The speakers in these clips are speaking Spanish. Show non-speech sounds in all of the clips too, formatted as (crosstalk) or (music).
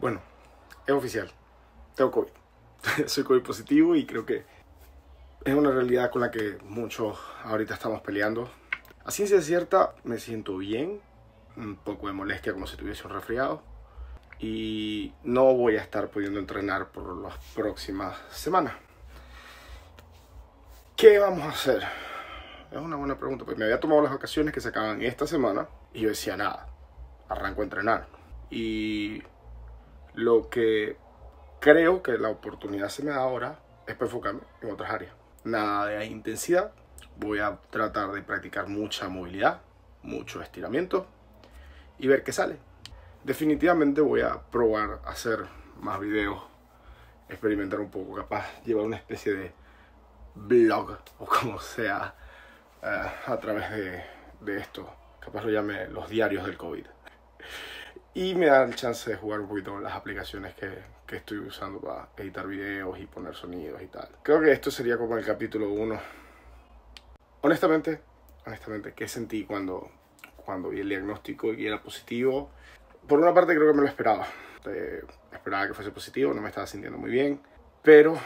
Bueno, es oficial. Tengo COVID. (laughs) Soy COVID positivo y creo que es una realidad con la que muchos ahorita estamos peleando. A ciencia cierta me siento bien, un poco de molestia como si tuviese un resfriado y no voy a estar pudiendo entrenar por las próximas semanas. ¿Qué vamos a hacer? Es una buena pregunta, pues me había tomado las vacaciones que se acaban esta semana y yo decía nada, arranco a entrenar. Y lo que creo que la oportunidad se me da ahora es para enfocarme en otras áreas. Nada de intensidad, voy a tratar de practicar mucha movilidad, mucho estiramiento y ver qué sale. Definitivamente voy a probar hacer más videos, experimentar un poco, capaz llevar una especie de blog o como sea eh, a través de, de esto. Capaz lo llame los diarios del COVID. Y me da el chance de jugar un poquito con las aplicaciones que, que estoy usando para editar videos y poner sonidos y tal. Creo que esto sería como el capítulo 1. Honestamente, honestamente, ¿qué sentí cuando, cuando vi el diagnóstico y era positivo? por una parte creo que me lo esperaba. Eh, esperaba que fuese positivo, no me estaba sintiendo muy bien, pero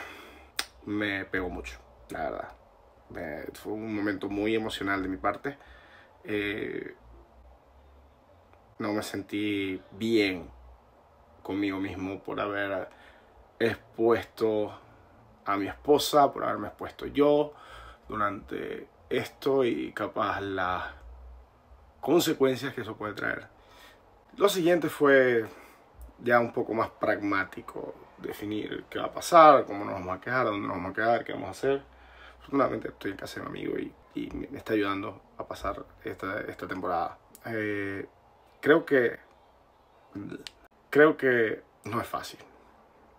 me pegó mucho, la verdad. fue un momento muy emocional de mi parte. Eh, no me sentí bien conmigo mismo por haber expuesto a mi esposa, por haberme expuesto yo durante esto y capaz las consecuencias que eso puede traer. Lo siguiente fue ya un poco más pragmático, definir qué va a pasar, cómo nos vamos a quedar, dónde nos vamos a quedar, qué vamos a hacer. Afortunadamente estoy en casa de mi amigo y, me está ayudando a pasar esta, esta temporada. Eh, creo que creo que no es fácil.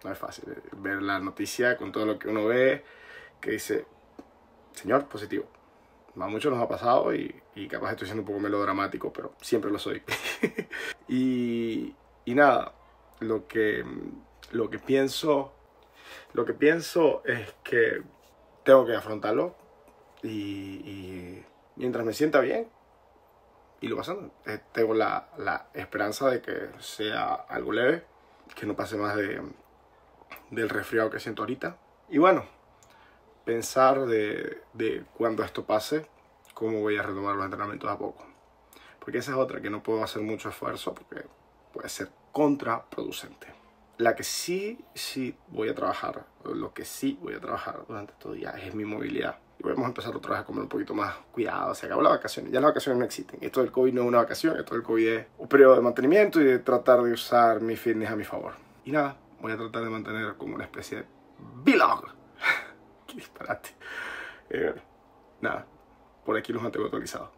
No es fácil ver la noticia con todo lo que uno ve que dice, señor, positivo a muchos nos ha pasado y, y, capaz estoy siendo un poco melodramático, pero siempre lo soy. (laughs) y, y, nada, lo que, lo que pienso, lo que pienso es que tengo que afrontarlo y mientras me sienta bien, y lo pasando, eh, tengo la, la, esperanza de que sea algo leve, que no pase más de, del resfriado que siento ahorita. Y bueno, pensar de, de cuando esto pase, cómo voy a retomar los entrenamientos a poco. Porque esa es otra, que no puedo hacer mucho esfuerzo porque puede ser contraproducente. La que sí, sí voy a trabajar, lo que sí voy a trabajar durante estos días es mi movilidad. A empezar otra vez a comer un poquito más cuidado. Se acabó la vacaciones, ya las vacaciones no existen. Esto del COVID no es una vacación, esto del COVID es un periodo de mantenimiento y de tratar de usar mi fitness a mi favor. Y nada, voy a tratar de mantener como una especie de vlog. (laughs) Qué disparate. Eh, nada, por aquí los mantengo actualizados.